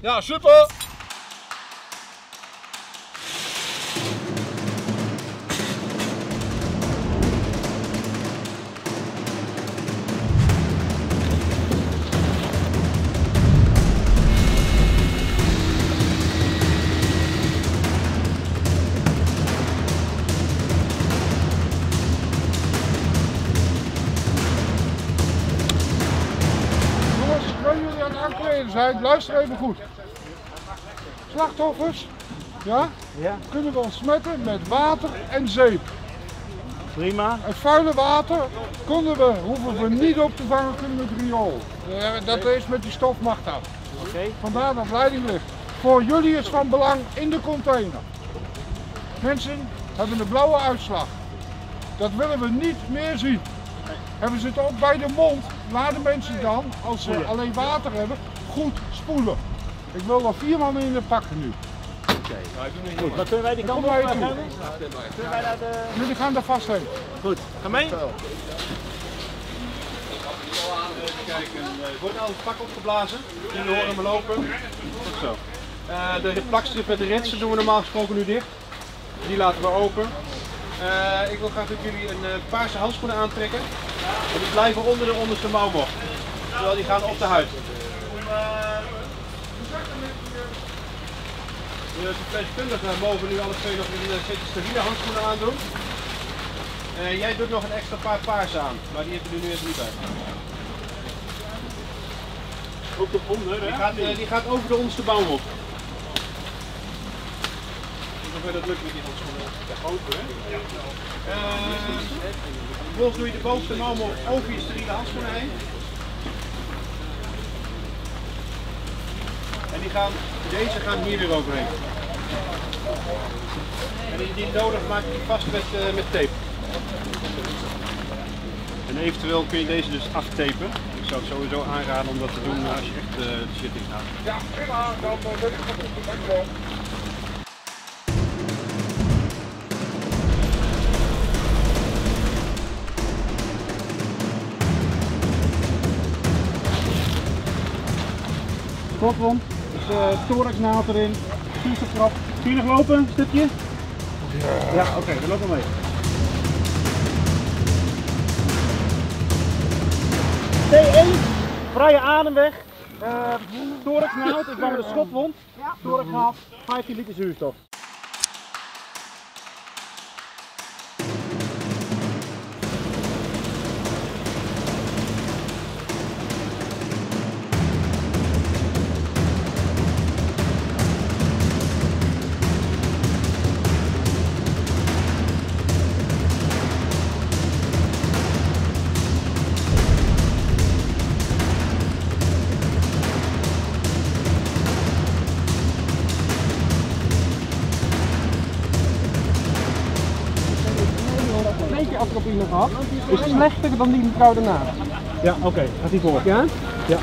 Ja, Schippe! Luister even goed. Slachtoffers, ja, Ja, kunnen we ontsmetten met water en zeep. prima. Het vuile water konden we, hoeven we niet op te vangen, kunnen het riool. Eh, Dat is met die stof mag dat. Oké. Vandaar dat leiding ligt. Voor jullie is van belang in de container. Mensen hebben een blauwe uitslag. Dat willen we niet meer zien. Hebben ze het ook bij de mond, laten mensen dan, als ze alleen water hebben, goed spoelen. Ik wil er vier man in de pakken nu. Goed, dan kunnen wij die kant op maar gaan. toe. Kunnen wij naar de... Jullie gaan daar vast heen. Goed, ga mee. Kijken, er wordt al het pak opgeblazen. Jullie horen me lopen. Goed zo. Eh, de plakstrip met de ritsen doen we normaal gesproken nu dicht. Die laten we open. Eh, ik wil graag dat jullie een eh, paarse handschoenen aantrekken. En die blijven onder de onderste mouwbocht. Terwijl die gaan op de huid. De verpleegkundigen mogen nu alle twee nog een setje steriele handschoenen aandoen. Eh, jij doet nog een extra paar paarse aan, maar die hebben er nu even niet bij. Ook de onder, Die gaat, eh, die gaat over de onderste bouw op. Hoeveel dat lukt met die handschoenen. Ja, open hè? Eh, vervolgens doe je de bovenste mouw over je steriele handschoenen heen. En die gaan, deze gaan hier weer overheen. En indien nodig maak je die vast met, eh, met tape. En eventueel kun je deze dus aftapen. Ik zou het sowieso aanraden om dat te doen als je echt eh, de zitting gaat. Ja, prima. Dan eh, ben ik goed. Dankjewel. Uh, thoraxnaald erin, zuurstofkrap. Kun je nog lopen, een stukje? Ja. Ja, oké, dan loop maar mee. T1, vrije ademweg, uh, thoraxnaald, ik ben met een schotwond, thoraxnaald, 15 liter zuurstof. Gehad. Is slechter dan die mevrouw daarna. Ja, oké, gaat die voor. Ja? Ja.